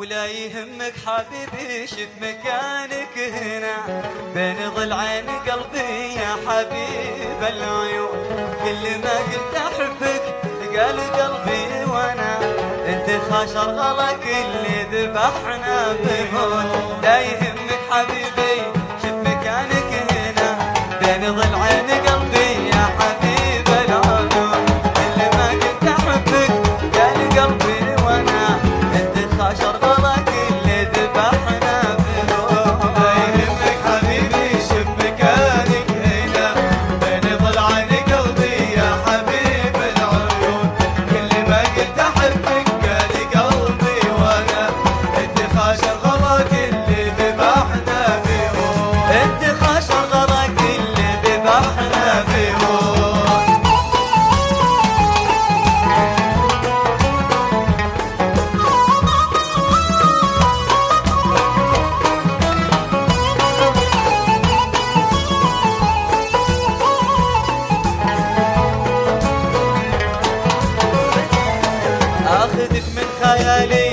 ولا يهمك حبيبي شف مكانك هنا. بين ضلعين قلبي يا حبيب العيون. كل ما قلت أحبك قال قلبي وأنا أنت خاشر غلا كل ذبحنا بهون لا يهمك حبيبي Sarda تاخذك من خيالي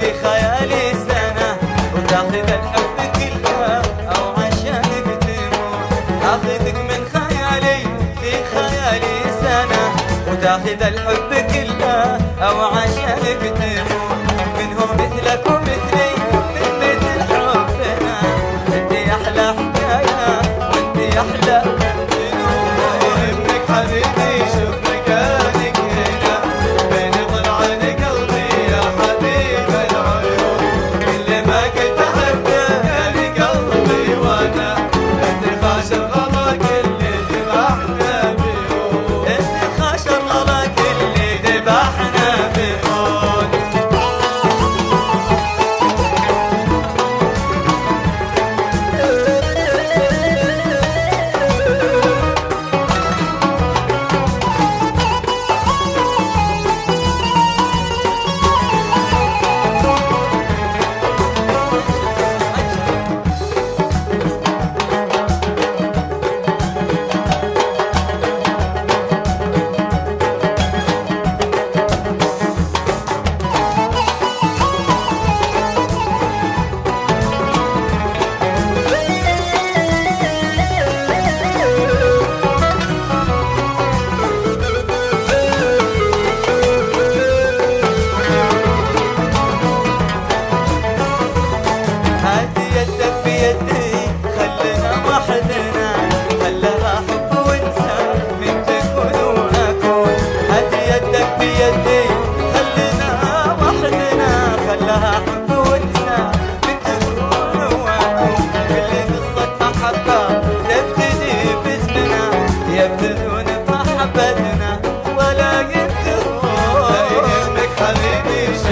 في خيالي سنة. وتاخذ الحب كله أو عشانك تموت تاخذك من خيالي في خيالي سنة. وتاخذ الحب كله أو عشانك تموت منه مثلك ومثلك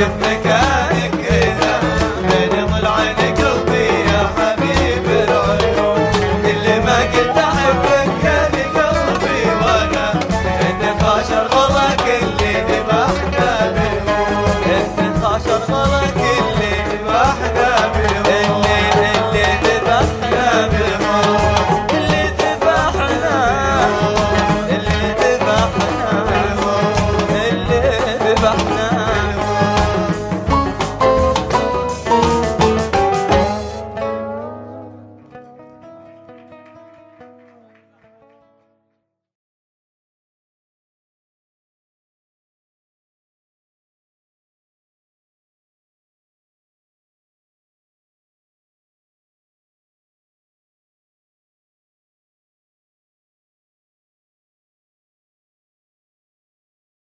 If they